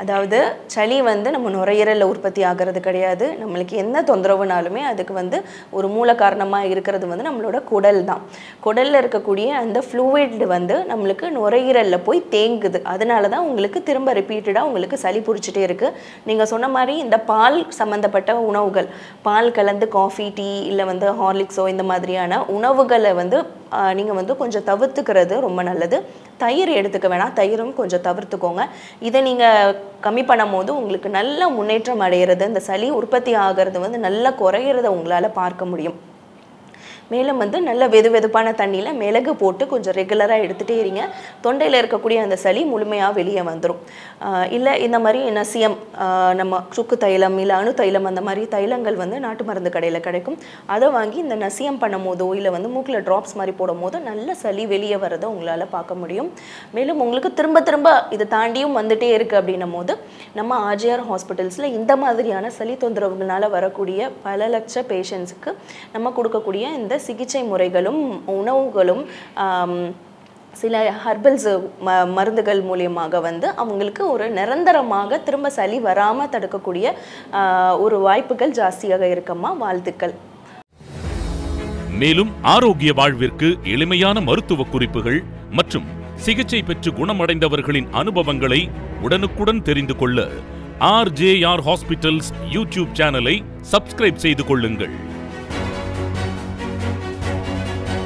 அதாவது சளி வந்து நம்ம நுரையீரலில் உற்பத்தி ஆகிறது கிடையாது. நம்மளுக்கு என்ன தொந்தரவுனாலுமே அதுக்கு வந்து ஒரு மூல காரணமாக இருக்கிறது வந்து நம்மளோட குடல் தான். குடலில் இருக்கக்கூடிய அந்த ஃப்ளூயிட் வந்து நம்மளுக்கு நுரையீரலில் போய் தேங்குது. அதனால தான் உங்களுக்கு திரும்ப ரிப்பீட்டடாக உங்களுக்கு சளி பிடிச்சிட்டே இருக்குது நீங்கள் சொன்ன மாதிரி இந்த பால் சம்மந்தப்பட்ட உணவுகள் பால் கலந்து காஃபி டீ இல்லை வந்து ஹார்லிக்ஸோ இந்த மாதிரியான உணவுகளை வந்து நீங்கள் வந்து கொஞ்சம் தவிர்த்துக்கிறது ரொம்ப நல்லது. தயிர் எடுத்துக்க வேணாம். தயிரும் கொஞ்சம் தவிர்த்துக்கோங்க. இதை நீங்கள் கம்மி பண்ணும் போது உங்களுக்கு நல்ல முன்னேற்றம் அடைகிறது இந்த சளி உற்பத்தி ஆகிறது வந்து நல்லா குறையிறத உங்களால் பார்க்க முடியும். மேலும் வந்து நல்ல வெது வெதுப்பான தண்ணியில் மிளகு போட்டு கொஞ்சம் ரெகுலராக எடுத்துகிட்டே இருங்க. தொண்டையில் இருக்கக்கூடிய அந்த சளி முழுமையாக வெளியே வந்துடும் இல்லை இந்த மாதிரி நசியம் நம்ம சுக்கு தைலம் இல்லை அணு தைலம் அந்த மாதிரி தைலங்கள் வந்து நாட்டு மருந்து கடையில் கிடைக்கும். அதை வாங்கி இந்த நசியம் பண்ணும் போதோ இல்லை வந்து மூக்கில் ட்ராப்ஸ் மாதிரி போடும் போதோ நல்ல சளி வெளியே வரதை உங்களால் பார்க்க முடியும். மேலும் உங்களுக்கு திரும்ப திரும்ப இதை தாண்டியும் வந்துட்டே இருக்குது அப்படின்னும் போது நம்ம ஆர்ஜிஆர் ஹாஸ்பிட்டல்ஸில் இந்த மாதிரியான சளி தொந்தரவுகளால் வரக்கூடிய பல லட்ச பேஷண்ட்ஸுக்கு நம்ம கொடுக்கக்கூடிய இந்த சிகிச்சை முறைகளும் உணவுகளும் சில ஹர்பல்ஸ் ம மருந்துகள் மூலியமாக வந்து அவங்களுக்கு ஒரு நிரந்தரமாக திரும்ப சளி வராமல் தடுக்கக்கூடிய ஆஹ், ஒரு வாய்ப்புகள் ஜாஸ்தியாக இருக்கம்மா. வாழ்த்துக்கள். மேலும் ஆரோக்கிய வாழ்விற்கு எளிமையான மருத்துவ குறிப்புகள் மற்றும் சிகிச்சை பெற்று குணமடைந்தவர்களின் அனுபவங்களை உடனுக்குடன் தெரிந்து கொள்ள ஆர்ஜேஆர் ஹாஸ்பிட்டல்ஸ் யூடியூப் சேனலை சப்ஸ்கிரைப் செய்து கொள்ளுங்கள்.